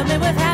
fill me with happiness.